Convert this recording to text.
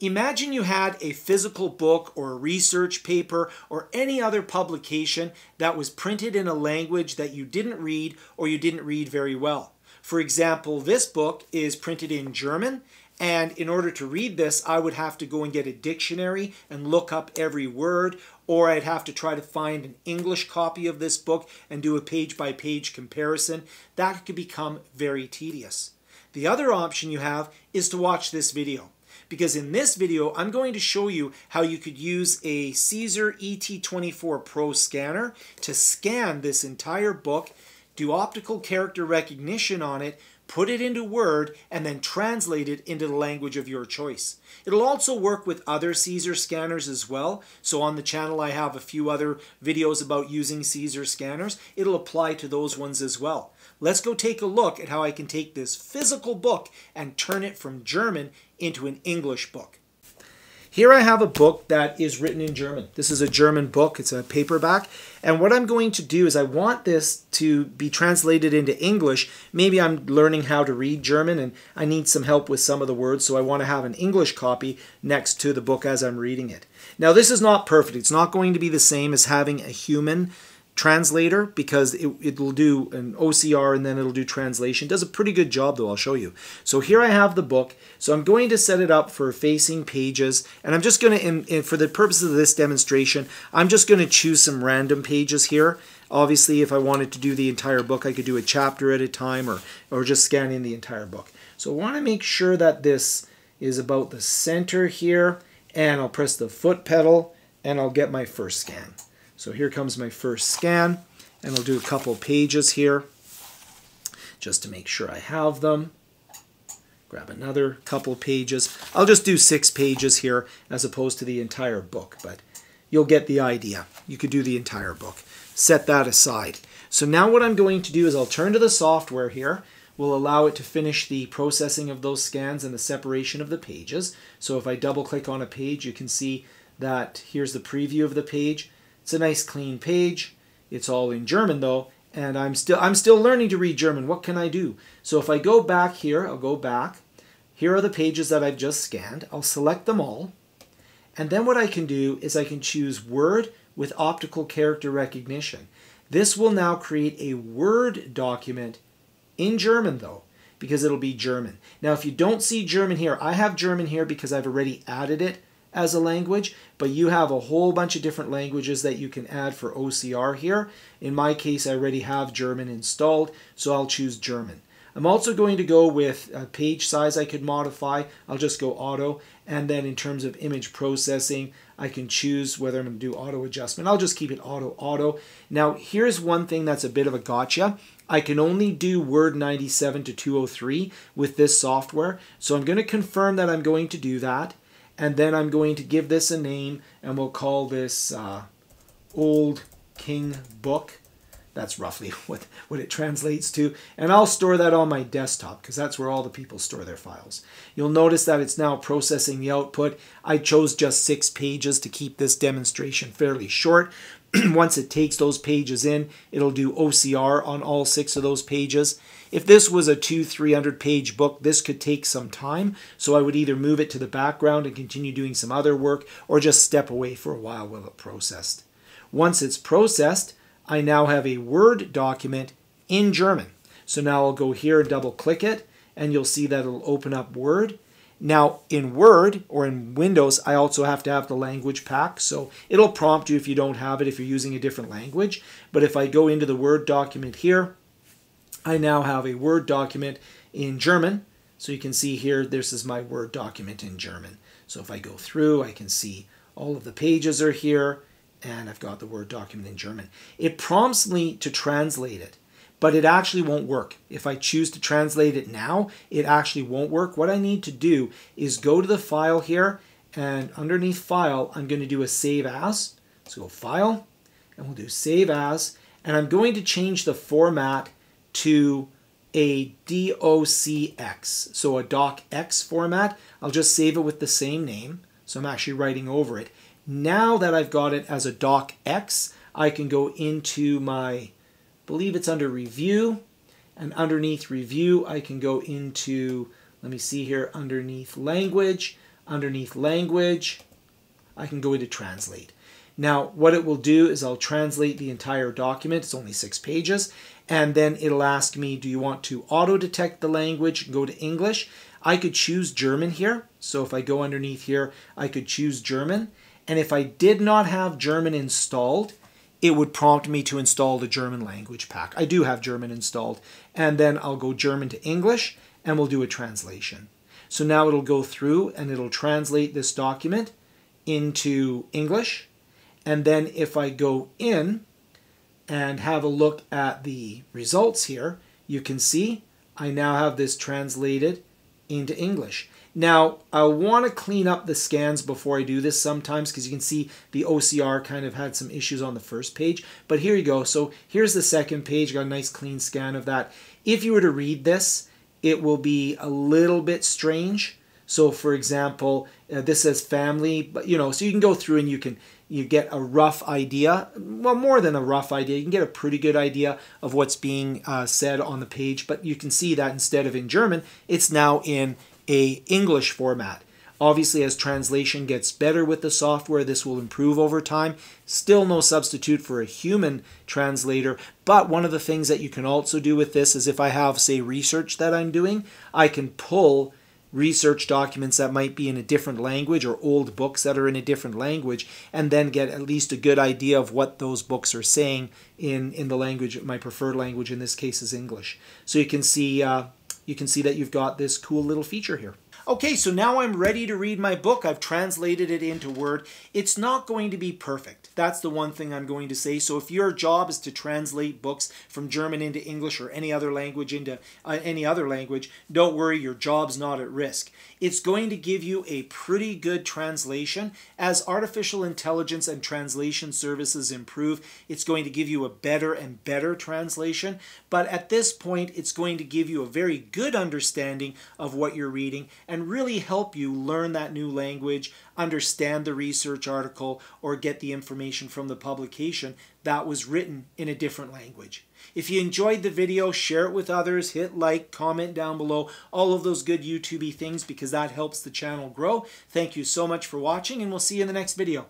Imagine you had a physical book or a research paper or any other publication that was printed in a language that you didn't read or you didn't read very well. For example, this book is printed in German and in order to read this, I would have to go and get a dictionary and look up every word, or I'd have to try to find an English copy of this book and do a page by page comparison. That could become very tedious. The other option you have is to watch this video because in this video, I'm going to show you how you could use a CZUR ET24 Pro scanner to scan this entire book, do optical character recognition on it, put it into Word, and then translate it into the language of your choice. It'll also work with other CZUR scanners as well. So on the channel, I have a few other videos about using CZUR scanners. It'll apply to those ones as well. Let's go take a look at how I can take this physical book and turn it from German into an English book. Here I have a book that is written in German. This is a German book, it's a paperback. And what I'm going to do is I want this to be translated into English. Maybe I'm learning how to read German and I need some help with some of the words, so I want to have an English copy next to the book as I'm reading it. Now this is not perfect. It's not going to be the same as having a human translator because it, it will do an OCR and then it'll do translation. Does a pretty good job though, I'll show you. So here I have the book. So I'm going to set it up for facing pages and I'm just going to, for the purposes of this demonstration, I'm just going to choose some random pages here. Obviously, if I wanted to do the entire book, I could do a chapter at a time or, or just scanning the entire book. So I want to make sure that this is about the center here and I'll press the foot pedal and I'll get my first scan. So here comes my first scan, and I'll do a couple pages here just to make sure I have them. Grab another couple pages. I'll just do six pages here as opposed to the entire book, but you'll get the idea. You could do the entire book. Set that aside. So now what I'm going to do is I'll turn to the software here. We'll allow it to finish the processing of those scans and the separation of the pages. So if I double click on a page, you can see that here's the preview of the page. It's a nice clean page. It's all in German though, and I'm still I'm still learning to read German. What can I do? So if I go back here, I'll go back. Here are the pages that I've just scanned. I'll select them all. And then what I can do is I can choose Word with optical character recognition. This will now create a Word document in German though, because it'll be German. Now if you don't see German here, I have German here because I've already added it as a language, but you have a whole bunch of different languages that you can add for OCR here. In my case, I already have German installed, so I'll choose German. I'm also going to go with a page size I could modify. I'll just go auto. And then in terms of image processing, I can choose whether I'm going to do auto adjustment. I'll just keep it auto auto. Now, here's one thing that's a bit of a gotcha. I can only do Word 97 to 203 with this software. So I'm going to confirm that I'm going to do that and then I'm going to give this a name and we'll call this uh, Old King Book. That's roughly what, what it translates to. And I'll store that on my desktop because that's where all the people store their files. You'll notice that it's now processing the output. I chose just six pages to keep this demonstration fairly short. Once it takes those pages in, it'll do OCR on all six of those pages. If this was a two, 300 page book, this could take some time. So I would either move it to the background and continue doing some other work or just step away for a while while it processed. Once it's processed, I now have a Word document in German. So now I'll go here and double click it and you'll see that it'll open up Word. Now in Word or in Windows, I also have to have the language pack. So it'll prompt you if you don't have it if you're using a different language. But if I go into the Word document here, I now have a Word document in German. So you can see here, this is my Word document in German. So if I go through, I can see all of the pages are here, and I've got the Word document in German. It prompts me to translate it, but it actually won't work. If I choose to translate it now, it actually won't work. What I need to do is go to the file here, and underneath File, I'm going to do a Save As. So go File, and we'll do Save As, and I'm going to change the format to a DOCX, so a DocX format. I'll just save it with the same name. So I'm actually writing over it. Now that I've got it as a DocX, I can go into my, believe it's under review, and underneath review, I can go into, let me see here, underneath language, underneath language, I can go into translate. Now, what it will do is I'll translate the entire document. It's only six pages. And then it'll ask me, do you want to auto-detect the language go to English? I could choose German here. So if I go underneath here, I could choose German. And if I did not have German installed, it would prompt me to install the German language pack. I do have German installed. And then I'll go German to English and we'll do a translation. So now it'll go through and it'll translate this document into English. And then if I go in and have a look at the results here, you can see I now have this translated into English. Now, I want to clean up the scans before I do this sometimes because you can see the OCR kind of had some issues on the first page. But here you go. So here's the second page. Got a nice clean scan of that. If you were to read this, it will be a little bit strange. So for example, uh, this says family, but you know, so you can go through and you can you get a rough idea, well, more than a rough idea, you can get a pretty good idea of what's being uh, said on the page, but you can see that instead of in German, it's now in a English format. Obviously, as translation gets better with the software, this will improve over time. Still no substitute for a human translator, but one of the things that you can also do with this is if I have, say, research that I'm doing, I can pull research documents that might be in a different language or old books that are in a different language and then get at least a good idea of what those books are saying in, in the language, my preferred language in this case is English. So you can see uh, you can see that you've got this cool little feature here. Okay, so now I'm ready to read my book. I've translated it into Word. It's not going to be perfect. That's the one thing I'm going to say. So if your job is to translate books from German into English or any other language into uh, any other language, don't worry, your job's not at risk. It's going to give you a pretty good translation. As artificial intelligence and translation services improve, it's going to give you a better and better translation. But at this point, it's going to give you a very good understanding of what you're reading and really help you learn that new language, understand the research article, or get the information from the publication that was written in a different language. If you enjoyed the video, share it with others, hit like, comment down below, all of those good YouTubey things because that helps the channel grow. Thank you so much for watching and we'll see you in the next video.